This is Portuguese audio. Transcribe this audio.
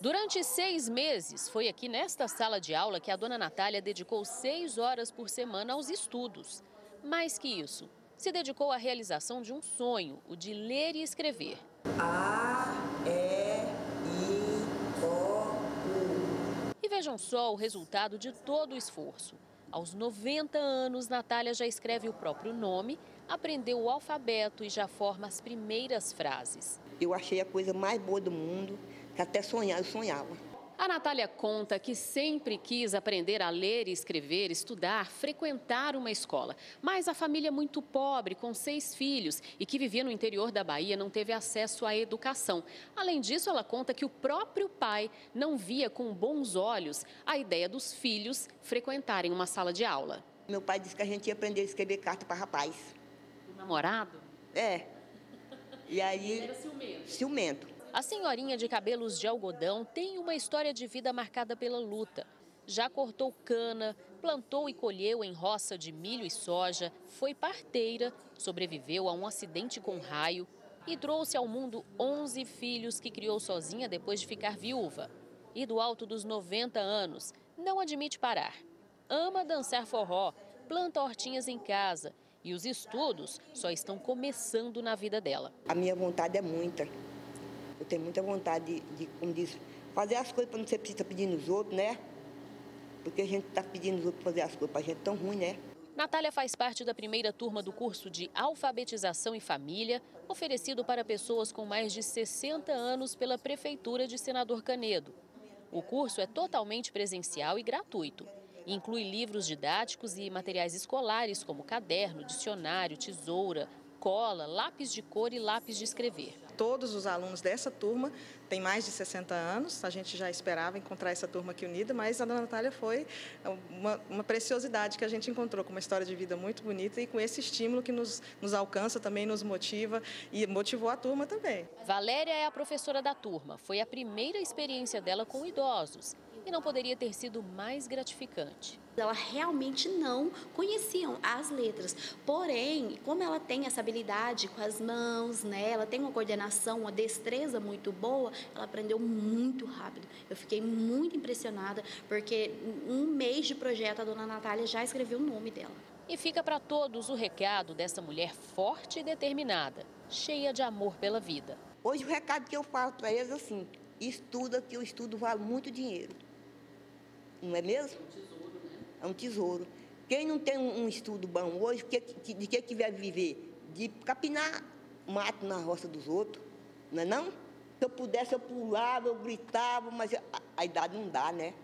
Durante seis meses, foi aqui nesta sala de aula que a dona Natália dedicou seis horas por semana aos estudos. Mais que isso, se dedicou à realização de um sonho, o de ler e escrever. A, E, I, O, U. E vejam só o resultado de todo o esforço. Aos 90 anos, Natália já escreve o próprio nome, aprendeu o alfabeto e já forma as primeiras frases. Eu achei a coisa mais boa do mundo até sonhar eu sonhava. A Natália conta que sempre quis aprender a ler e escrever, estudar, frequentar uma escola. Mas a família muito pobre, com seis filhos e que vivia no interior da Bahia, não teve acesso à educação. Além disso, ela conta que o próprio pai não via com bons olhos a ideia dos filhos frequentarem uma sala de aula. Meu pai disse que a gente ia aprender a escrever carta para rapaz. O namorado? É. E aí. Ele era ciumento. Ciumento. A senhorinha de cabelos de algodão tem uma história de vida marcada pela luta. Já cortou cana, plantou e colheu em roça de milho e soja, foi parteira, sobreviveu a um acidente com raio e trouxe ao mundo 11 filhos que criou sozinha depois de ficar viúva. E do alto dos 90 anos, não admite parar. Ama dançar forró, planta hortinhas em casa e os estudos só estão começando na vida dela. A minha vontade é muita. Tenho muita vontade de, de como diz, fazer as coisas para não ser precisa pedir nos outros, né? Porque a gente está pedindo os outros fazer as coisas para a gente tão ruim, né? Natália faz parte da primeira turma do curso de Alfabetização e Família, oferecido para pessoas com mais de 60 anos pela Prefeitura de Senador Canedo. O curso é totalmente presencial e gratuito. Inclui livros didáticos e materiais escolares, como caderno, dicionário, tesoura, cola, lápis de cor e lápis de escrever. Todos os alunos dessa turma têm mais de 60 anos, a gente já esperava encontrar essa turma aqui unida, mas a dona Natália foi uma, uma preciosidade que a gente encontrou, com uma história de vida muito bonita e com esse estímulo que nos, nos alcança, também nos motiva e motivou a turma também. Valéria é a professora da turma, foi a primeira experiência dela com idosos e não poderia ter sido mais gratificante. Ela realmente não conheciam as letras. Porém, como ela tem essa habilidade com as mãos, né? Ela tem uma coordenação, uma destreza muito boa, ela aprendeu muito rápido. Eu fiquei muito impressionada, porque um mês de projeto a dona Natália já escreveu o nome dela. E fica para todos o recado dessa mulher forte e determinada, cheia de amor pela vida. Hoje o recado que eu falo para eles é assim, estuda que o estudo vale muito dinheiro. Não é mesmo? é um tesouro. Quem não tem um, um estudo bom hoje, de que, que viver? De capinar mato na roça dos outros, não é não? Se eu pudesse, eu pulava, eu gritava, mas a idade não dá, né?